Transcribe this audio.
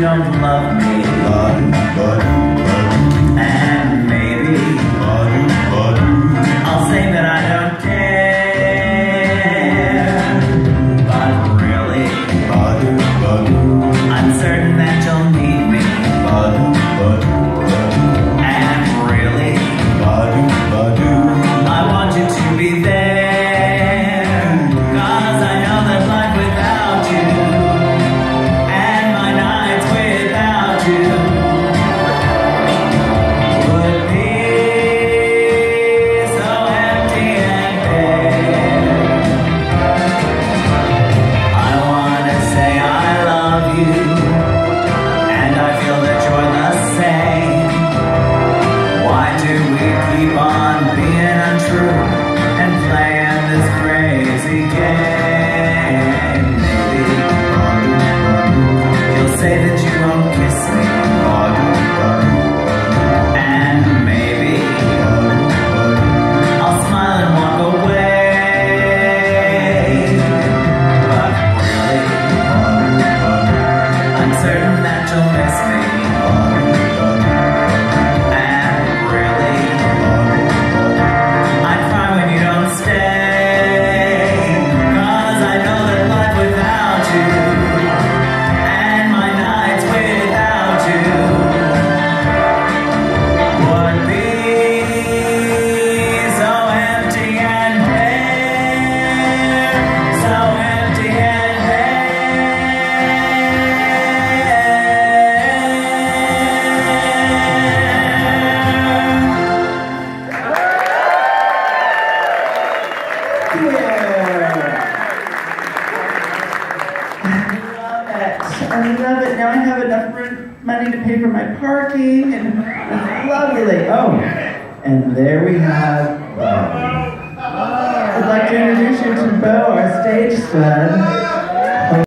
don't love me, keep on being untrue and playing this crazy game. Maybe you'll say that you won't kiss me. And maybe I'll smile and walk away. But really, I'm certain that you'll miss me. I love it. Now I have enough money to pay for my parking, and it's lovely. Oh, and there we have Bo. I'd like to introduce you to Bo, our stage stud.